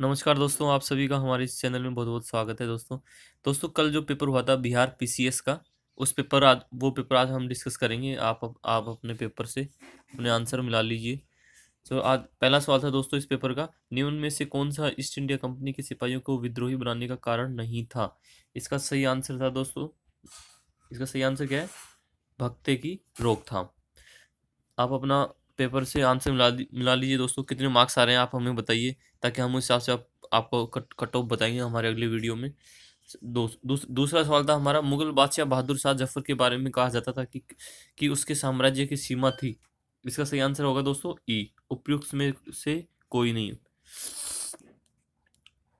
नमस्कार दोस्तों, आप सभी का हमारे इस चैनल में बहुत बहुत स्वागत है दोस्तों। दोस्तों, कल जो पेपर हुआ था बिहार पीसीएस का, उस पेपर आज, वो पेपर आज हम डिस्कस करेंगे। आप आप अपने पेपर से अपने आंसर मिला लीजिए। तो आज, पहला सवाल था दोस्तों इस पेपर का, निम्न में से कौन सा ईस्ट इंडिया कंपनी के सिपाहियों को विद्रोही बनाने का कारण नहीं था? इसका सही आंसर था दोस्तों, इसका सही आंसर क्या है? भक्ते की रोकथाम। आप अपना पेपर से आंसर मिला मिला लीजिए दोस्तों, कितने मार्क्स आ रहे हैं आप हमें बताइए। ताकि हम उस हिसाब से आप, आपको कट कट ऑफ़ बताएँगे हमारे अगले वीडियो में। दो, दूस, दूसरा सवाल था हमारा मुगल बादशाह बहादुर शाह ज़फ़र के बारे में कहा जाता था कि कि उसके साम्राज्य की सीमा थी। इसका सही आंसर होगा दोस्तों ई उपयुक्त में से कोई नहीं।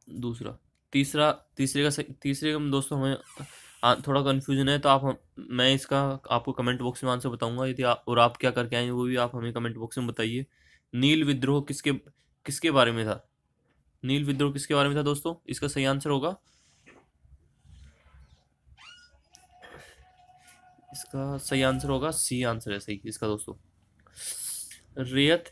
दूसरा तीसरा तीसरे का तीसरे का दोस्तों हमें थोड़ा कन्फ्यूज़न है तो आप मैं इसका आपको कमेंट बॉक्स में आंसर बताऊँगा। यदि आप और आप क्या करके आएँगे वो भी आप हमें कमेंट बॉक्स में बताइए। नील विद्रोह किसके किसके बारे में था? नील विद्रोह किसके बारे में था दोस्तों? इसका सही आंसर होगा। इसका सही आंसर होगा, सी आंसर है सही, इसका दोस्तों। रेयत,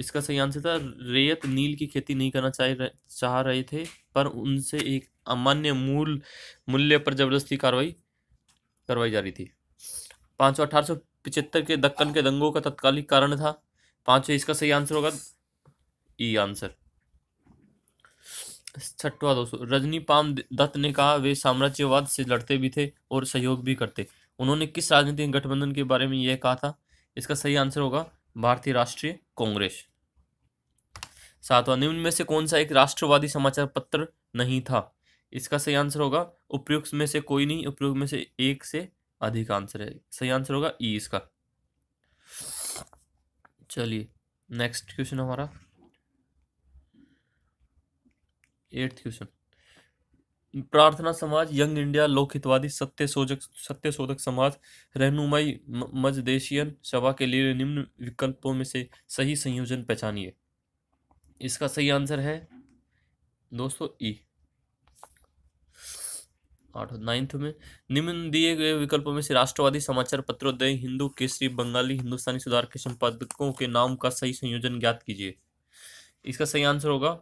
इसका सही आंसर था, रेयत नील की खेती नहीं करना चाह चाह रहे थे, पर उनसे एक अमान्य मूल, मूल्य पर ज़बरदस्ती कार्रवाई करवाई जा रही थी। पाँच अठारह सौ पिचहत्तर के दक्कन के दंगों का तत्कालिक कारण था। पांचवा इसका सही आंसर होगा, ई आंसर। छठवा दोस्तों। रजनी पाम दत्त ने कहा, वे साम्राज्यवाद से लड़ते भी थे और सहयोग भी करते। उन्होंने किस राजनीतिक गठबंधन के बारे में यह कहा था? इसका सही आंसर होगा, भारतीय राष्ट्रीय कांग्रेस। सातवां, निम्न में से कौन सा एक राष्ट्रवादी समाचार पत्र नहीं था? इसका सही आंसर होगा, उपयुक्त में से कोई नहीं, उपयुक्त में से एक से अधिक आंसर है। सही आंसर होगा ई इसका। चलिए, नेक्स्ट क्वेश्चन हमारा। Eighth question. Prarthana Samaj, young India लोक हितवादी सत्य सोजक, सत्य शोधक समाज, रहनुमाई मजदेशियन सभा के लिए निम्न विकल्पों में से सही संयोजन पहचानिए। इसका सही आंसर है दोस्तों ई आठ नाइन्थ में निम्न दिए गए विकल्पों में से राष्ट्रवादी समाचार पत्रोदय, हिंदू, केसरी, बंगाली, हिंदुस्तानी सुधार के संपादकों के नाम का सही संयोजन ज्ञात कीजिए। इसका सही आंसर होगा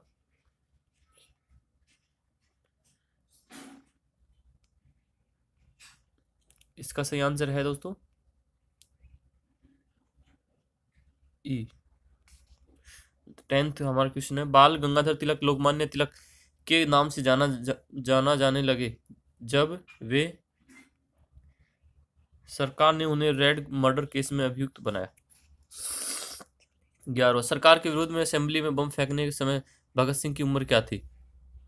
इसका सही आंसर है दोस्तों? ई टेंथ हमारा क्वेश्चन है। बाल गंगाधर तिलक लोकमान्य तिलक के नाम से जाना जा, जाना जाने लगे जब वे सरकार ने उन्हें रेड मर्डर केस में अभियुक्त बनाया। ग्यारह सरकार के विरोध में असेंबली में बम फेंकने के समय भगत सिंह की उम्र क्या थी?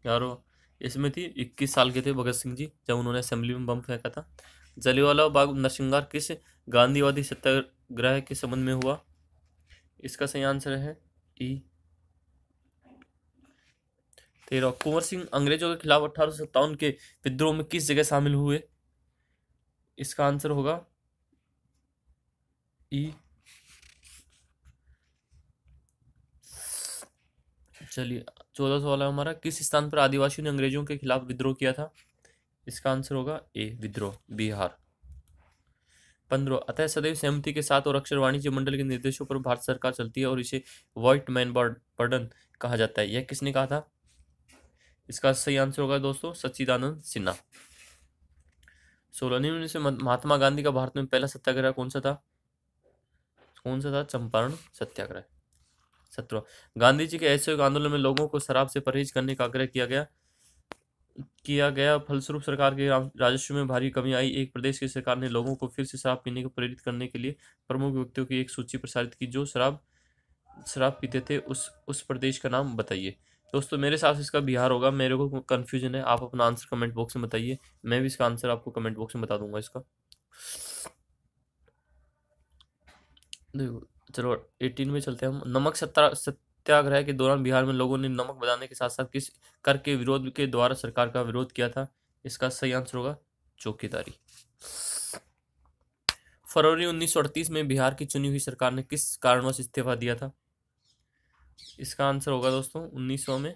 ग्यारह इसमें थी इक्कीस साल के थे भगत सिंह जी जब उन्होंने असेंबली में बम फेंका था। जलीवाला बाग नरसिंगार किस गांधीवादी सत्याग्रह के संबंध में हुआ? इसका सही आंसर है ई। तेरह, कुंवर सिंह अंग्रेज़ों के खिलाफ अठारह सौ सत्तावन के विद्रोह में किस जगह शामिल हुए? इसका आंसर होगा ई। चलिए, चौदह सवाल है हमारा। किस स्थान पर आदिवासियों ने अंग्रेज़ों के खिलाफ विद्रोह किया था? इसका आंसर होगा ए, विद्रोह, बिहार। पंद्रह, अतः सदैव सहमति के साथ और अक्षर वाणिज्य मंडल के निर्देशों पर भारत सरकार चलती है और इसे व्हाइट मैन बर्डन कहा जाता है। यह किसने कहा था? इसका सही आंसर होगा दोस्तों, सच्चिदानंद सिन्हा। सोलह निम्न से महात्मा गांधी का भारत में पहला सत्याग्रह कौन सा था? कौन सा था? चंपारण सत्याग्रह। सत्रह, गांधी जी के ऐसे आंदोलन में लोगों को शराब से परहेज करने का आग्रह किया गया। किया गया। फलस्वरूप सरकार के राजस्व में भारी कमी आई। एक प्रदेश की सरकार ने लोगों को फिर से शराब पीने को प्रेरित करने के लिए प्रमुख व्यक्तियों की एक सूची प्रसारित की, जो शराब शराब पीते थे। उस उस प्रदेश का नाम बताइए। दोस्तों, मेरे हिसाब से इसका बिहार होगा। मेरे को कन्फ्यूज़न है। आप अपना आंसर कमेंट बॉक्स में बताइए। मैं भी इसका आंसर आपको कमेंट बॉक्स में बता दूँगा इसका। देखो, चलो एटीन में चलते हैं हम। नमक सत्ता सत्याग्रह के दौरान बिहार में लोगों ने नमक बनाने के साथ साथ किस कर के विरोध के द्वारा सरकार का विरोध किया था, इसका सही आंसर होगा चौकीदारी। फरवरी उन्नीस सौ अड़तीस में बिहार की चुनी हुई सरकार ने किस कारणवश इस्तीफा दिया था? इसका आंसर होगा दोस्तों उन्नीस सौ में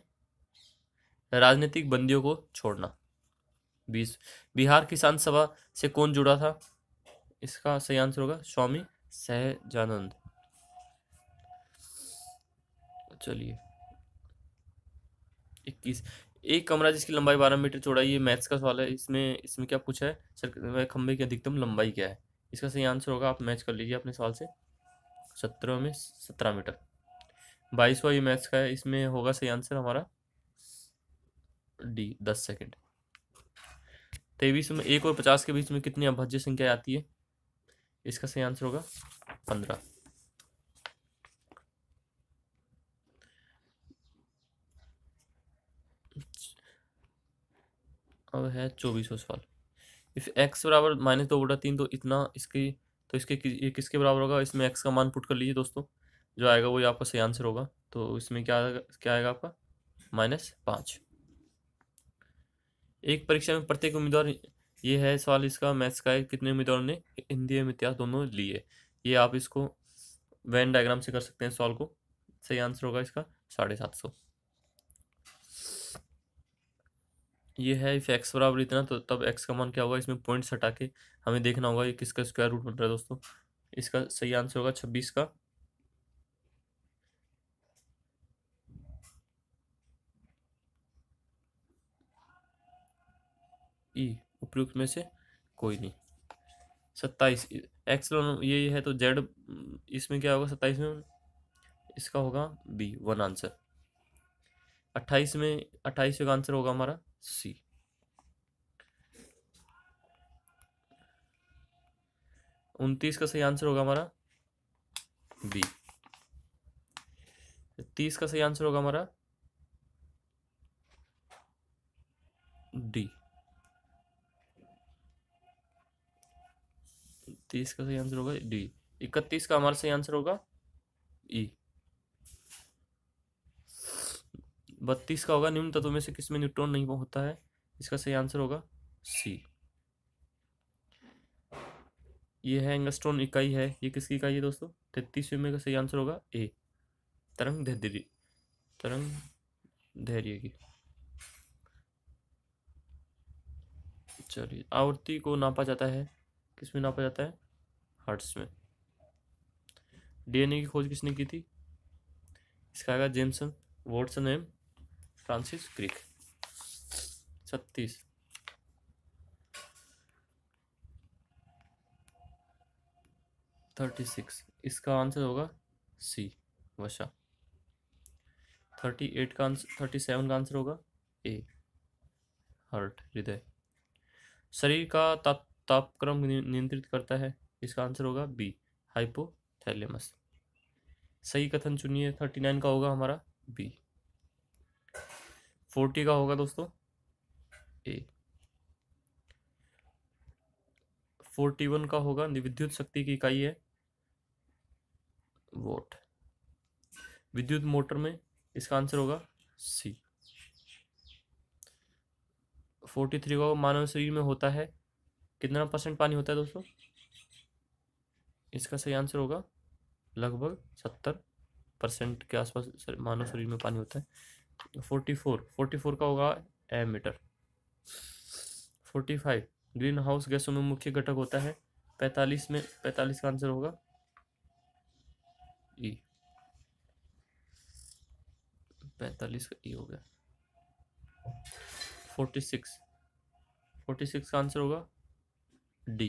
राजनीतिक बंदियों को छोड़ना। बीस, बिहार किसान सभा से कौन जुड़ा था? इसका सही आंसर होगा स्वामी सहजानंद। चलिए। इक्कीस। एक कमरा जिसकी लंबाई बारह मीटर चौड़ाई ये मैथ्स का सवाल है। इसमें इसमें क्या पूछा है? सर खंबे की अधिकतम लंबाई क्या है? इसका सही आंसर होगा, आप मैच कर लीजिए अपने सवाल से। सत्रह में सत्रह मीटर। बाईसवा ये मैथ्स का है, इसमें होगा सही आंसर हमारा। डी दस सेकेंड तेईस में, एक और पचास के बीच में कितनी अभाज्य संख्या आती है? इसका सही आंसर होगा, पंद्रह। अब है चौबीसवा सवाल इफ़ एक्स बराबर माइनस दो बटा तीन तो इतना इसकी तो इसके ये किसके बराबर होगा? इसमें एक्स का मान पुट कर लीजिए दोस्तों। जो आएगा वही आपका सही आंसर होगा। तो इसमें क्या आएगा क्या आएगा आपका? माइनस पाँच। एक परीक्षा में प्रत्येक उम्मीदवार, ये है सवाल इसका, मैथ्स का है, कितने उम्मीदवारों ने हिंदी एवं इतिहास दोनों लिए? ये आप इसको वैन डायग्राम से कर सकते हैं सवाल को। सही आंसर होगा इसका साढ़े सात सौ। ये है इफ़ एक्स बराबर इतना तो तब एक्स का मान क्या होगा? इसमें पॉइंट्स हटा के हमें देखना होगा ये किसका स्क्वायर रूट बन रहा है दोस्तों। इसका सही आंसर होगा छब्बीस का। ई, उपयुक्त में से कोई नहीं। सत्ताईस एक्स ये है तो जेड इसमें क्या होगा सत्ताईस में? इसका होगा बी वन आंसर अट्ठाईस में, अट्ठाईस का आंसर होगा हमारा। सी उनतीस का सही आंसर होगा हमारा बी तीस का सही आंसर होगा हमारा डी तीस का सही आंसर होगा डी इकतीस का हमारा सही आंसर होगा ई बत्तीस का होगा निम्न तत्व में से किसमें न्यूट्रॉन नहीं होता है? इसका सही आंसर होगा सी। ये है एंगस्ट्रॉन इकाई है। ये किसकी इकाई है दोस्तों? तैतीसवें में का सही आंसर होगा ए। तरंग धैर्य तरंग धैर्य की। चलिए, आवृत्ति को नापा जाता है। किसमें नापा जाता है? हर्ट्स में। डीएनए की खोज किसने की थी? इसका आएगा Jameson Watson M. Francis Crick छत्तीस। Thirty six. इसका आंसर होगा सी वशा थर्टी एट का आंसर थर्टी सेवन का आंसर होगा ए, हर्ट, हृदय। शरीर का ताप तापक्रम नियंत्रित करता है। इसका आंसर होगा बी, हाइपोथैलेमस। सही कथन चुनिए, थर्टी नाइन का होगा हमारा बी। फोर्टी का होगा दोस्तों। ए। फोर्टी वन का होगा विद्युत शक्ति की इकाई है। वोट। विद्युत मोटर में इसका आंसर होगा सी। फोर्टी थ्री का मानव शरीर में होता है। कितना परसेंट पानी होता है दोस्तों? इसका सही आंसर होगा लगभग सत्तर परसेंट के आसपास मानव शरीर में पानी होता है। फोर्टी फोर फोर्टी फोर का होगा M metre. Forty five green house गैसों में मुख्य घटक होता है। पैंतालीस में, पैंतालीस का आंसर होगा ई पैंतालीस का ई हो गया। फोर्टी सिक्स फोर्टी सिक्स का आंसर होगा डी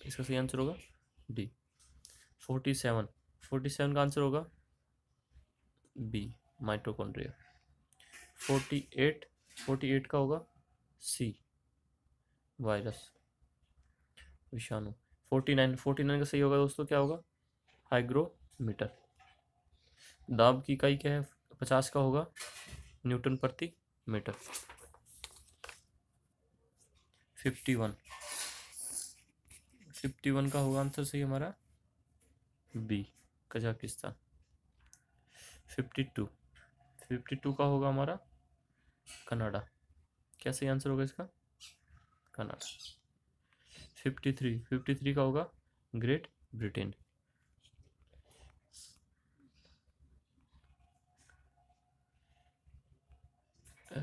इसका सही आंसर होगा D forty seven forty seven का आंसर होगा B mitochondria. Forty eight forty eight का होगा सी, वायरस, विषाणु। फोर्टी नाइन फोर्टी नाइन का सही होगा दोस्तों, क्या होगा? हाइग्रोमीटर। दाब की इकाई क्या है? पचास का होगा, न्यूटन प्रति metre. Fifty one. Fifty one का होगा आंसर सही हमारा B, Kazakhstan. Fifty two. Fifty two का होगा हमारा, कनाडा। क्या सही आंसर होगा इसका? Canada. Fifty three fifty three का होगा Great Britain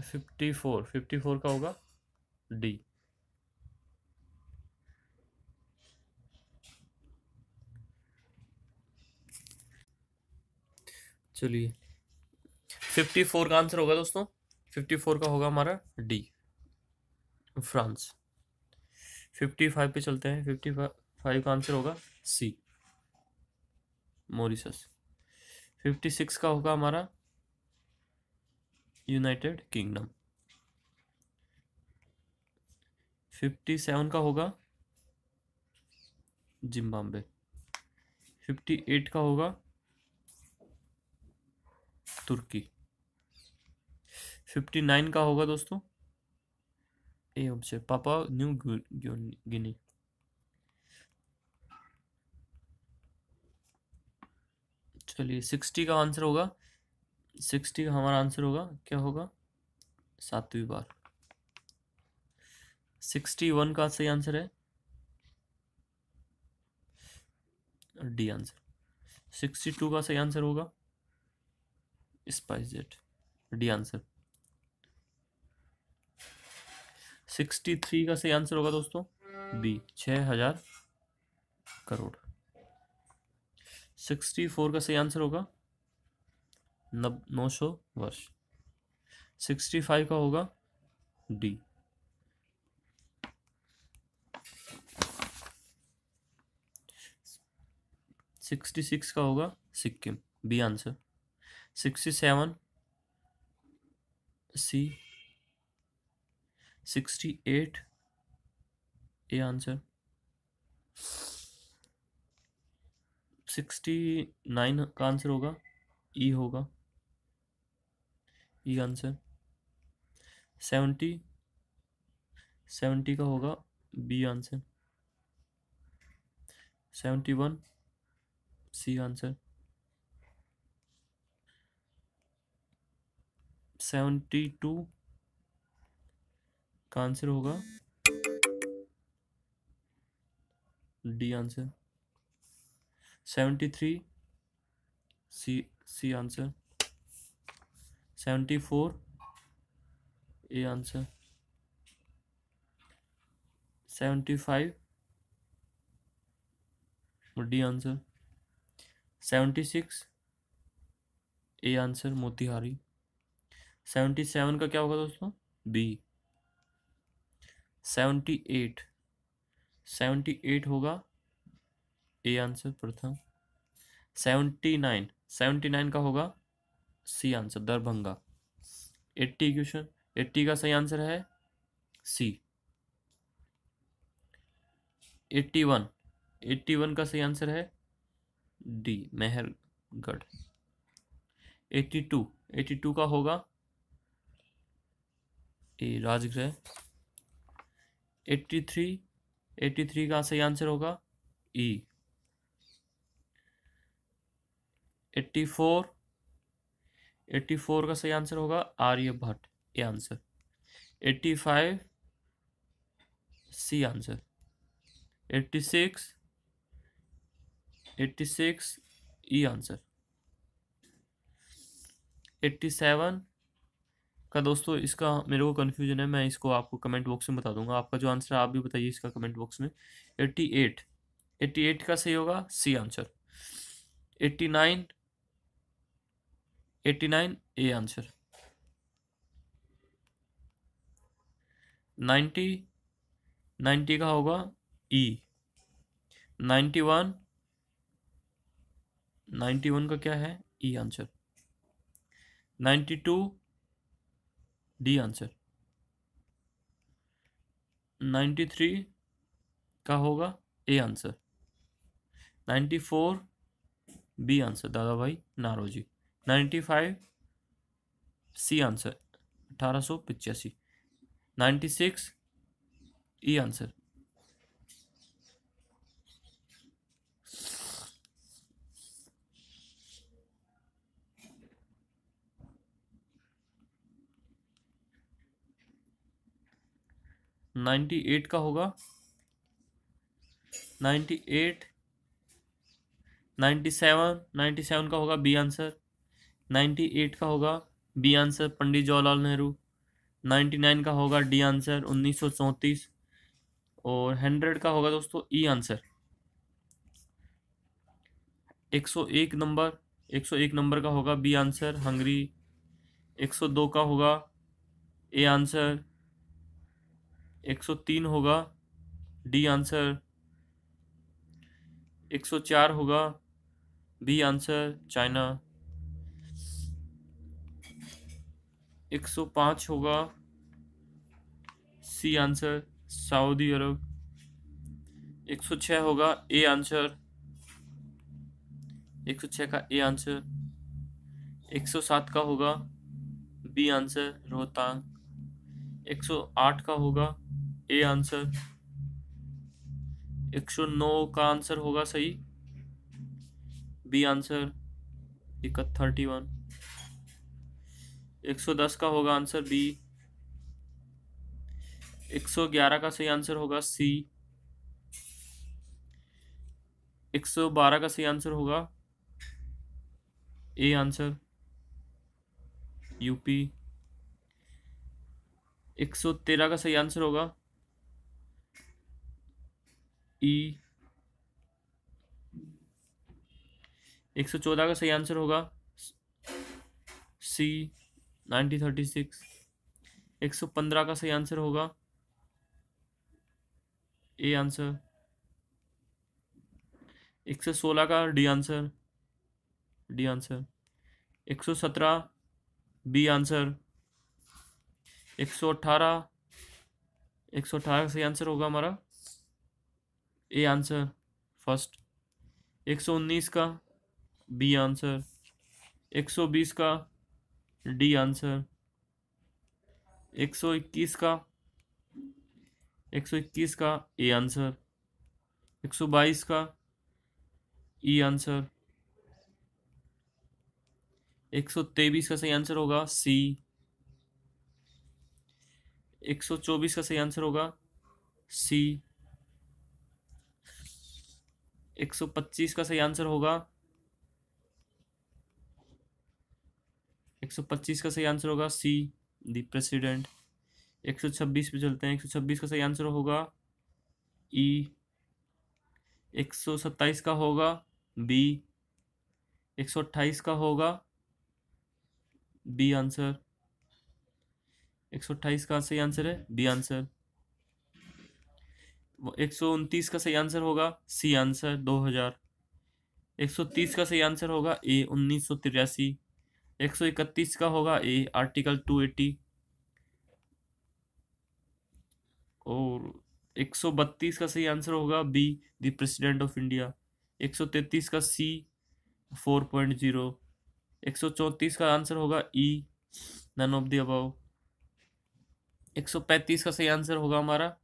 fifty four fifty four का होगा डी चलिए। फिफ्टी फोर का आंसर होगा दोस्तों। फिफ्टी फोर का होगा हमारा डी फ्रांस। फिफ्टी फाइव पे चलते हैं। फिफ्टी फाइव का आंसर होगा सी मॉरिशस। फिफ्टी सिक्स का होगा हमारा यूनाइटेड किंगडम। फिफ्टी सेवन का होगा जिम्बाब्वे। फिफ्टी एट का होगा तुर्की। फिफ्टी नाइन का होगा दोस्तों। A option Papua New Guinea. चलिए सिक्सटी का आंसर होगा। सिक्सटी का हमारा आंसर होगा, क्या होगा? सातवीं बार। सिक्सटी वन का सही आंसर है। D answer. सिक्सटी टू का सही आंसर होगा। SpiceJet. D answer. Sixty three का सही आंसर होगा दोस्तों? बी छः हज़ार करोड़। सिक्सटी फोर का सही आंसर होगा? नब, नौ सौ वर्ष। सिक्सटी फाइव का होगा? डी। सिक्सटी सिक्स का होगा? Sikkim. B answer. Sixty seven C sixty eight? A answer. Sixty nine का आंसर होगा ई e होगा। ई आंसर। सेवेंटी सेवेंटी का होगा B answer. Seventy one C answer. Seventy two का आंसर होगा? D answer. Seventy three C C answer. Seventy four A answer. Seventy five D answer. Seventy six A answer Motihari. Seventy seven का क्या होगा दोस्तों? B. Seventy eight. Seventy eight होगा। A answer प्रथम। Seventy nine. Seventy nine का होगा। C answer, Darbhanga. Eighty question. Eighty का सही आंसर है C. Eighty one. Eighty one का सही आंसर है D, Mehrgarh. Eighty two. Eighty two का होगा। A, Rajgriha. Eighty three eighty three का सही आंसर होगा? E eighty four eighty four का सही आंसर होगा? Aryabhata A answer eighty five C answer eighty six eighty six E answer eighty seven का दोस्तों, इसका मेरे को कन्फ्यूज़न है, मैं इसको आपको कमेंट बॉक्स में बता दूँगा। आपका जो आंसर है, आप भी बताइए इसका कमेंट बॉक्स में। एट्टी एट एट्टी एट का सही होगा? C answer eighty nine eighty nine A answer ninety ninety का होगा E ninety one ninety one का क्या है? E answer ninety two D answer. Ninety three का होगा A answer. Ninety four B answer Dadabhai Naoroji. Ninety five C answer, अठारह सौ पिचासी। Ninety six E answer ninety eight का होगा। Ninety eight, ninety seven ninety seven का होगा B answer. Ninety eight का होगा B answer Pandit Jawaharlal Nehru. Ninety nine का होगा डी आंसर उन्नीस सौ चौंतीस। और हंड्रेड का होगा दोस्तों ई आंसर। एक सौ एक नंबर, एक सौ एक नंबर का होगा बी आंसर हंगरी। एक सौ दो का होगा ए आंसर एक सौ तीन होगा डी आंसर एक सौ चार होगा बी आंसर चाइना एक सौ पाँच होगा सी आंसर सऊदी अरब एक सौ छः होगा ए आंसर एक सौ छः का ए आंसर एक सौ सात का होगा बी आंसर रोहतांग. एक सौ आठ का होगा ए आंसर एक सौ नौ का आंसर होगा सही। बी आंसर थर्टी वन एक सौ दस का होगा आंसर बी एक सौ ग्यारह का सही आंसर होगा सी एक सौ बारह का सही आंसर होगा ए आंसर यूपी एक सौ तेरह का सही आंसर होगा ई एक सौ चौदह का सही आंसर होगा। C nineteen thirty six. एक सौ पंद्रह का सही आंसर होगा। ए आंसर एक सौ सोलह का डी आंसर डी आंसर एक सौ सत्रह बी आंसर एक सौ अट्ठारह एक सौ अठारह का सही आंसर होगा हमारा। A answer first. एक सौ उन्नीस का, बी आंसर। एक सौ बीस का, डी आंसर। एक सौ इक्कीस का, एक सौ इक्कीस का, ए आंसर। एक सौ बाईस का, ई आंसर। एक सौ तेईस का सही आंसर होगा सी। एक सौ चौबीस का सही आंसर होगा सी। एक सौ पच्चीस का सही आंसर होगा। एक सौ पच्चीस का सही आंसर होगा सी, दी प्रेसिडेंट। एक सौ छब्बीस पे चलते हैं, एक सौ छब्बीस का सही आंसर होगा ई। एक सौ सत्ताईस का होगा बी। एक सौ अट्ठाईस का होगा बी आंसर। एक सौ अट्ठाईस का सही आंसर है बी आंसर। एक सौ उनतीस का सही आंसर होगा सी आंसर दो हज़ार। एक सौ तीस का सही आंसर होगा ए उन्नीस सौ तिरासी। एक सौ इकतीस का होगा ए आर्टिकल टू एटी और एक सौ बत्तीस का सही आंसर होगा B the president of India. एक सौ तैतीस का सी फोर पॉइंट ज़ीरो। एक सौ चौंतीस का आंसर होगा E none of the above एक सौ पैंतीस का सही आंसर होगा हमारा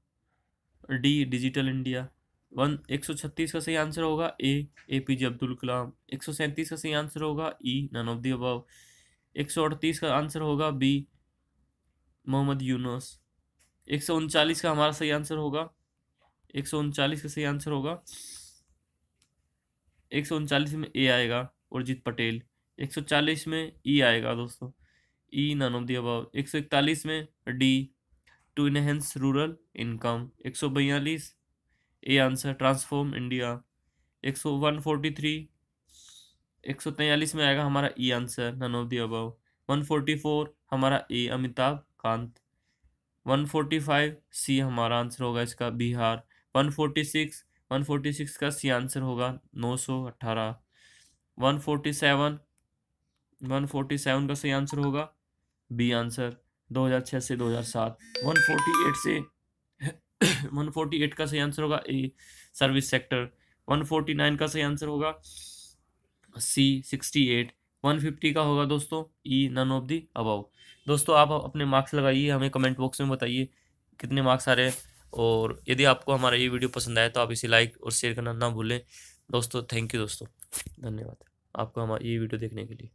डी, डिजिटल इंडिया। वन, एक सौ छत्तीस का सही आंसर होगा। A A P J Abdul Kalam. एक सौ सैंतीस का सही आंसर होगा। E, none of the above. एक सौ अड़तीस का आंसर होगा। बी, मोहम्मद यूनस। एक सौ उनचालीस का हमारा सही आंसर होगा। एक सौ उनचालीस का सही आंसर होगा। एक सौ उनचालीस में ए आएगा, उर्जित पटेल। एक सौ चालीस में ई आएगा, दोस्तों। E, none of the above. एक सौ इकतालीस में D to enhance rural income, एक सौ बयालीस, ए आंसर ट्रांसफॉर्म इंडिया, एक सौ वन फोर्टी थ्री, एक सौ तैंतालीस में आएगा हमारा E answer none of the above one forty four हमारा A Amitabh Kant, one forty five C हमारा आंसर होगा इसका Bihar, one forty six, one forty six का सी आंसर होगा नौ सौ अट्ठारह one forty seven, one forty seven का सही आंसर होगा बी आंसर 2006 से 2007 148 से 148 का सही आंसर होगा ए सर्विस सेक्टर 149 का सही आंसर होगा सी 68 150 का होगा दोस्तों E none of the above दोस्तों, आप अपने मार्क्स लगाइए, हमें कमेंट बॉक्स में बताइए कितने मार्क्स आ रहे हैं। और यदि आपको हमारा ये वीडियो पसंद आए तो आप इसे लाइक और शेयर करना ना भूलें। दोस्तों थैंक यू दोस्तों। धन्यवाद आपको हमारा ये वीडियो देखने के लिए।